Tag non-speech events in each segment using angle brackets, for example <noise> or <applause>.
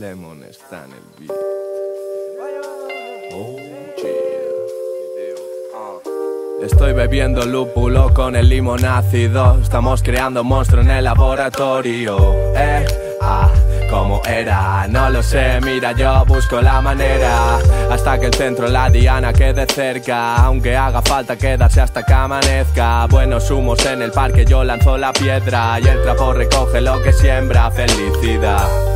Lemon está en el beat. Oh, Estoy bebiendo lúpulo con el limón ácido. Estamos creando monstruo en el laboratorio. Eh, ah, ¿cómo era? No lo sé, mira, yo busco la manera. Hasta que el centro, la diana, quede cerca. Aunque haga falta quedarse hasta que amanezca. Buenos humos en el parque, yo lanzo la piedra. Y el trapo recoge lo que siembra felicidad.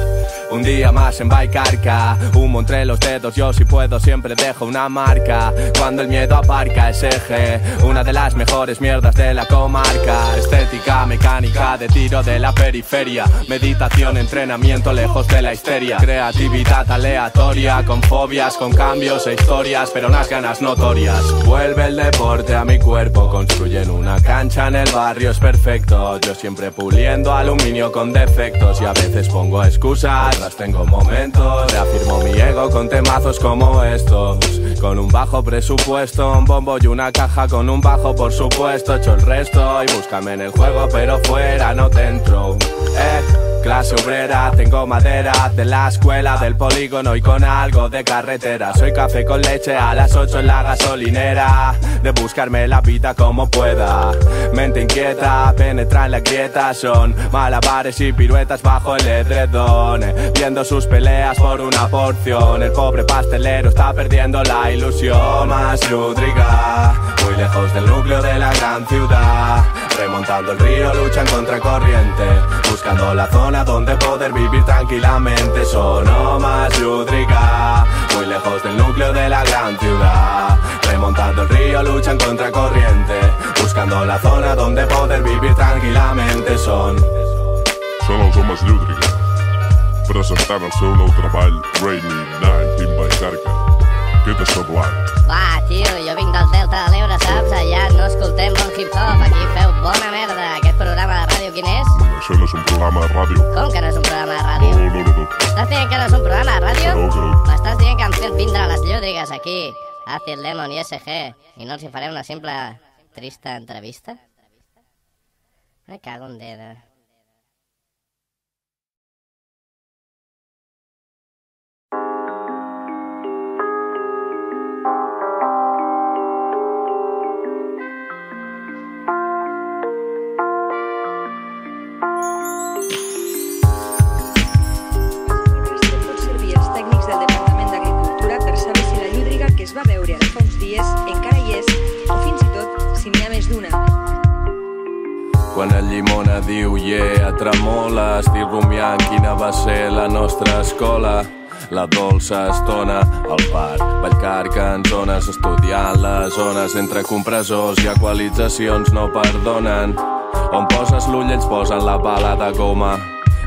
Un día más en Baicarca, humo entre los dedos, yo si puedo siempre dejo una marca. Cuando el miedo aparca es eje, una de las mejores mierdas de la comarca. Estética, mecánica, de tiro de la periferia. Meditación, entrenamiento lejos de la histeria. Creatividad aleatoria, con fobias, con cambios e historias, pero unas ganas notorias. Vuelve el deporte a mi cuerpo, construyen una cancha en el barrio, es perfecto. Yo siempre puliendo aluminio con defectos y a veces pongo excusas tengo momentos. Reafirmo mi ego con temazos como estos. Con un bajo presupuesto, un bombo y una caja con un bajo por supuesto. Echo el resto y búscame en el juego pero fuera no te entro. Eh Clase obrera, tengo madera de la escuela, del polígono y con algo de carretera. Soy café con leche a las 8 en la gasolinera, de buscarme la vida como pueda. Mente inquieta, penetra en la grieta, son malabares y piruetas bajo el edredón. Viendo sus peleas por una porción, el pobre pastelero está perdiendo la ilusión. Más Rodriga, muy lejos del núcleo de la gran ciudad. Remontando el río, luchan contra corriente, buscando la zona donde poder vivir tranquilamente. Sono más Yudriga, muy lejos del núcleo de la gran ciudad. Remontando el río, luchan contra corriente, buscando la zona donde poder vivir tranquilamente. Son. Són els homes Llúdriga, presentant el seu nou Rainy Night in Vallcarca. T'ha semblat? Va, tio, jo vinc del Delta de l'Ebre, saps? Allà no escoltem bon hip-hop, aquí feu bona merda. Aquest programa de ràdio quin és? Això no és un programa de ràdio. Com que no és un programa de ràdio? No, no, no, no. M'estàs dient que no és un programa de ràdio? No, no. M'estàs dient que han fet vindre les llúdrigues aquí, Acid Lemon i SG, i no els hi faré una simple trista entrevista? Me cago en deda. Quan el llimona diu yeah, tremola, estic rumiant quina va ser la nostra escola. La dolça estona al parc, Vallcarca en zones estudiant les zones entre compressors i equalitzacions no perdonen. On poses l'ull ells posen la bala de goma.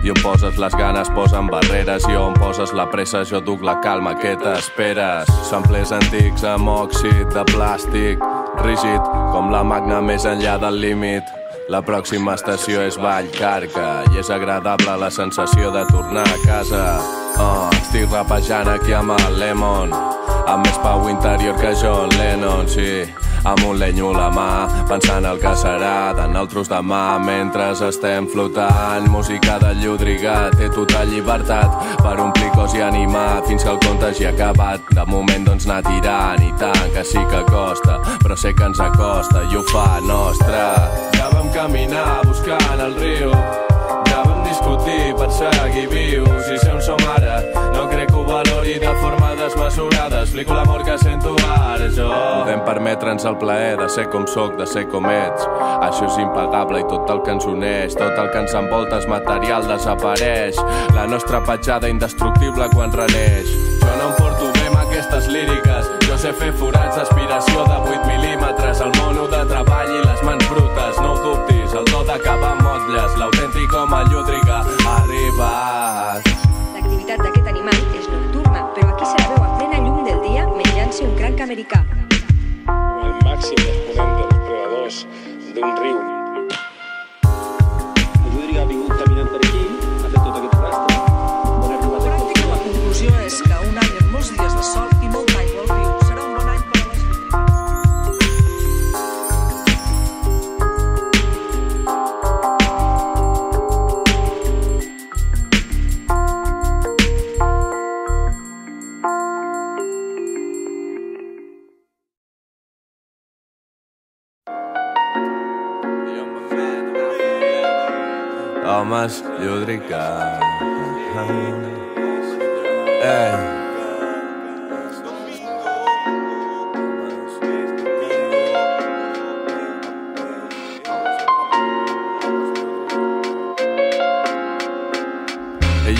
I on poses les ganes posen barreres. I on poses la pressa jo duc la calma que t'esperes. Samplers antics amb òxid de plàstic rígid com la magna més enllà del límit la pròxima estació és Vallcarca i és agradable la sensació de tornar a casa. Oh, estic rapejant aquí amb el Lemon. Amb més pau interior que John Lennon, sí amb un lenyo a la mà, pensant el que serà de nosaltres demà mentre estem flotant. Música de Llúdriga té tota llibertat per omplir cos i animar fins que el conte hagi acabat. De moment doncs anar tirant i tant que sí que costa, però sé que ens acosta i ho fa nostre. Ja vam caminar buscant el riu, ja vam discutir per seguir vius i ser on som ara no crec que ho valori de forma desmesurada explico l'amor que sento ara jo. Podem permetre'ns el plaer de ser com sóc, de ser com ets. Això és impagable i tot el que ens uneix tot el que ens envolta és material desapareix. La nostra petjada indestructible quan reneix. Jo no em porto bé amb aquestes líriques. Jo sé fer forats d'aspiració de 8 mil·límetres. El mono de treball i les mans brutes. No ho dubtis, el do d'acabar amb motlles l'autèntic home llúdriga arribat aquí se la veu a plena llum del dia menjant-se un cranc americà. el màxim exponent dels predadors d'un riu. La Llúdriga ha vingut caminant per aquí, Eh.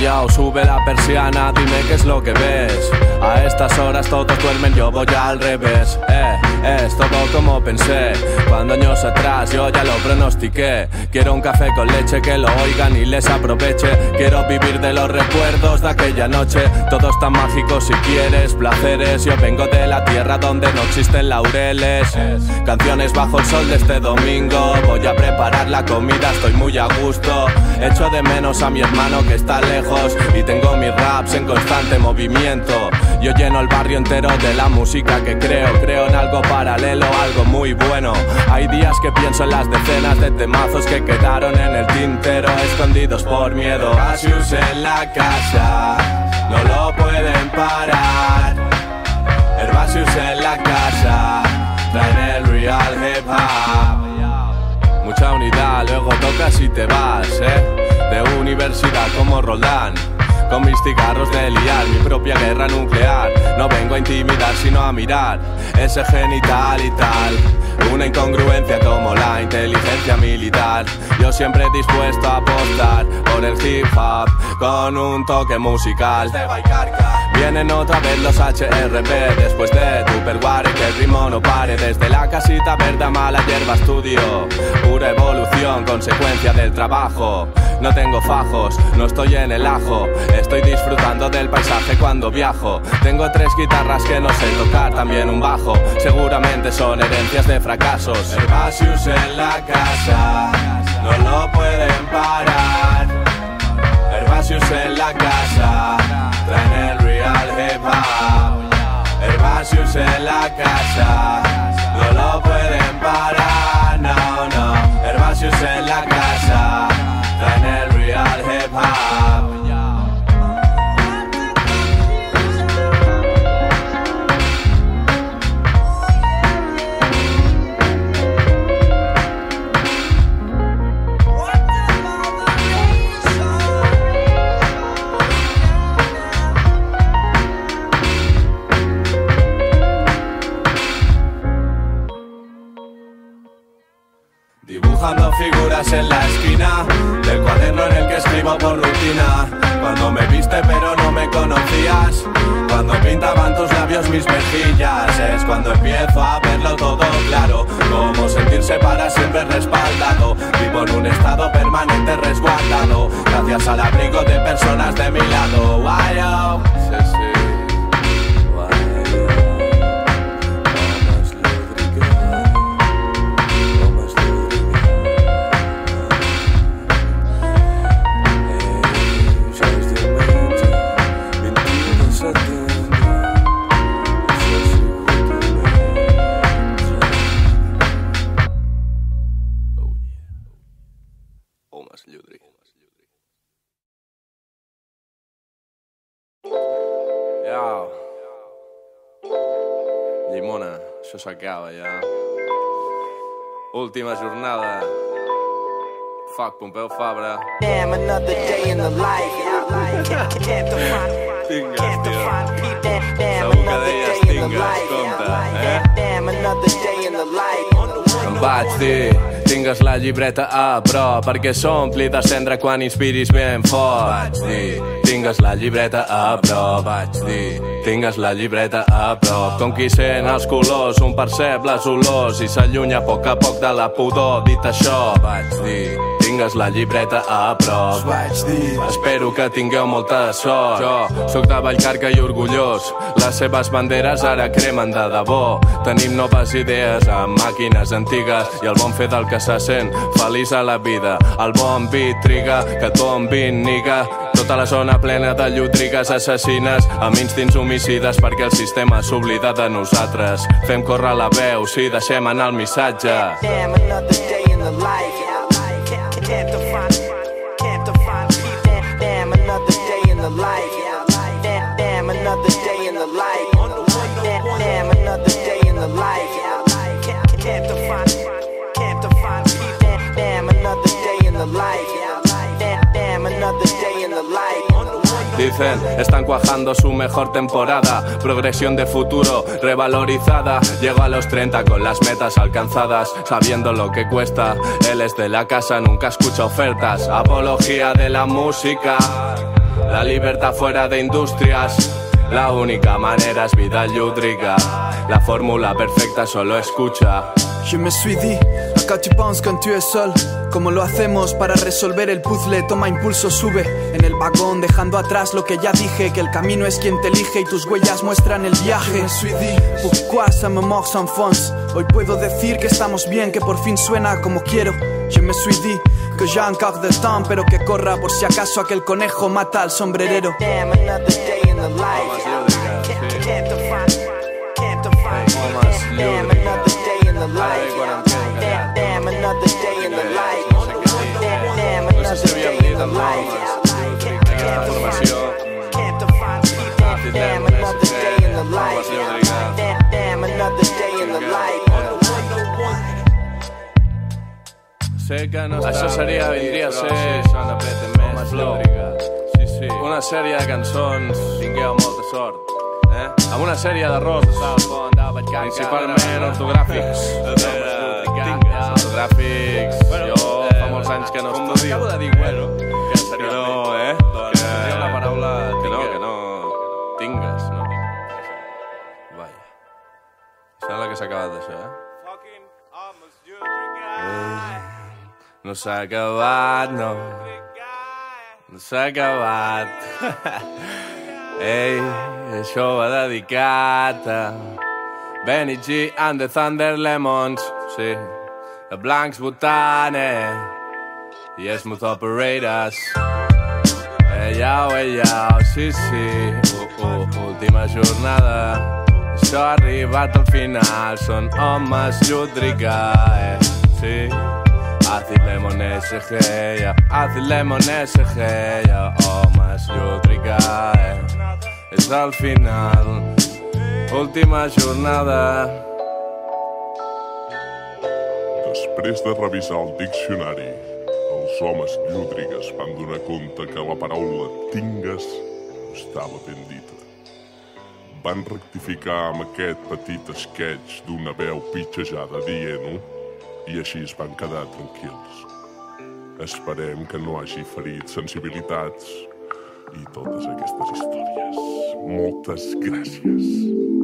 Yo, sube la persiana, dime qué es lo que ves. A estas horas todos duermen, yo voy al revés. Eh, es todo como pensé. Cuando años atrás yo ya lo pronostiqué. Quiero un café con leche que lo oigan y les aproveche. Quiero vivir de los recuerdos de aquella noche. Todo es tan mágico si quieres placeres. Yo vengo de la tierra donde no existen laureles. Canciones bajo el sol de este domingo. Voy a preparar la comida, estoy muy a gusto. Echo de menos a mi hermano que está lejos. Y tengo mis raps en constante movimiento. Yo lleno el barrio entero de la música que creo. Creo en algo paralelo, algo muy bueno. Hay días que pienso en las decenas de temazos que quedaron en el tintero, escondidos por miedo. Casius en la casa, no lo pueden parar. Herbasius en la casa, traen el real hip hop. Mucha unidad, luego tocas y te vas, eh. De universidad como Roldán. Con mis cigarros de liar, mi propia guerra nuclear. No vengo a intimidar, sino a mirar ese genital y tal. Una incongruencia como la inteligencia militar. Yo siempre dispuesto a apostar por el hip hop con un toque musical. Vienen otra vez los HRP después de Tupperware que el ritmo no pare desde la casita verde a mala hierba estudio. Pura evolución, consecuencia del trabajo. No tengo fajos, no estoy en el ajo. Estoy disfrutando del paisaje cuando viajo. Tengo tres guitarras que no sé tocar, también un bajo. Seguramente son herencias de fracasos. Herbasius en la casa, no lo pueden parar. Herbasius en la casa, traen el. Herbasius en la casa, no lo pueden parar, no, no. Herbasius en la casa, figuras en la esquina del cuaderno en el que escribo por rutina. Cuando me viste pero no me conocías. Cuando pintaban tus labios mis mejillas. Es cuando empiezo a verlo todo claro. Como sentirse para siempre respaldado. Vivo en un estado permanente resguardado. Gracias al abrigo de personas de mi lado. Oh. Sí, sí. Iau. Llimona, això s'acaba ja. Última jornada. Fuck, Pompeu Fabra. Damn, another day in the life. Can't, can't, can't define, Tingues, can't define people. Damn, damn, another deies day in the tingues, life. compte, eh? Damn, another day in the life. Em vaig dir, tingues la llibreta a prop perquè s'ompli de cendra quan inspiris ben fort. Vaig dir, tingues la llibreta a prop. Vaig dir, tingues la llibreta a prop. Com qui sent els colors, un percep les olors i s'allunya a poc a poc de la pudor. Dit això, vaig dir, tingues la llibreta a prop. Vaig dir, espero que tingueu molta sort. Jo sóc de Vallcarca i orgullós. Les seves banderes ara cremen de debò. Tenim noves idees amb màquines antigues i el bon fer del que se sent feliç a la vida. El bon beat triga, que ton beat niga. Tota la zona plena de llútrigues assassines amb instints homicides perquè el sistema s'oblida de nosaltres. Fem córrer la veu, sí, deixem anar el missatge. Damn, another day in the life. Damn, another day in the. Damn, another day in the. Can't. Damn, another day in the. Damn, another day. Dicen, están cuajando su mejor temporada. Progresión de futuro, revalorizada. Llego a los 30 con las metas alcanzadas, sabiendo lo que cuesta. Él es de la casa, nunca escucha ofertas. Apología de la música. La libertad fuera de industrias. La única manera es vida yúdrica. La fórmula perfecta solo escucha. Je me suis dit, ¿a qué tu penses quand tu es seul? ¿Cómo lo hacemos para resolver el puzzle? Toma impulso, sube en el vagón, dejando atrás lo que ya dije, que el camino es quien te elige y tus huellas muestran el viaje. Je me suis dit, pourquoi ça me sans fons? Hoy puedo decir que estamos bien, que por fin suena como quiero. Je me suis dit, que ya encore de temps, pero que corra por si acaso aquel conejo mata al sombrerero. Damn, another day in the life. Can't, can't define, can't define. Damn, another day in the life. Damn, damn, another day in the life. Damn, damn, No sé another si havia day in dit the el nom, life. doncs, aquesta formació. Can't define. Damn, another day in the life. Damn, damn, another day in the life. Sé que no Això seria, vindria a ser sona més flow. Sí. Una sèrie de cançons, tingueu molta sort. Eh? Amb una sèrie d'errors, principalment ortogràfics. Ortogràfics, jo fa molts anys que no estudio. Acabo de dir, bueno, que seria que no, eh? Doncs seria una paraula que no, que no tingues, no? Vaja. Sembla que s'ha acabat això, eh? No s'ha acabat, no. S'ha acabat. <laughs> Ei, això va dedicat a Benny G and the Thunder Lemons, sí. The Blancs Botane i Smooth Operators. Ei, au, ei, au, sí, sí. Uh, uh, última jornada. Això ha arribat al final. Són homes llúdrica, eh, sí. Acid Lemon SG, ja. Acid Lemon SG, ja. Homes llúdrica, eh. És al final. Última jornada. Després de revisar el diccionari, els homes llúdrigues van donar compte que la paraula tingues no estava ben dita. Van rectificar amb aquest petit esquetx d'una veu pitjejada dient-ho i així es van quedar tranquils. Esperem que no hagi ferit sensibilitats i totes aquestes històries. Moltes gràcies.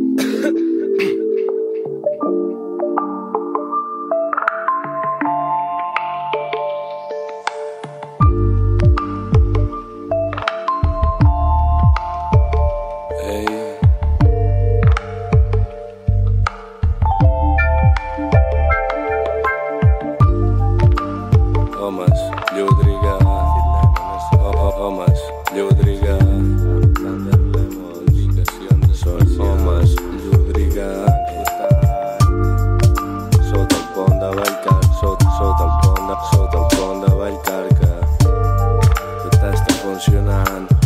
you're not.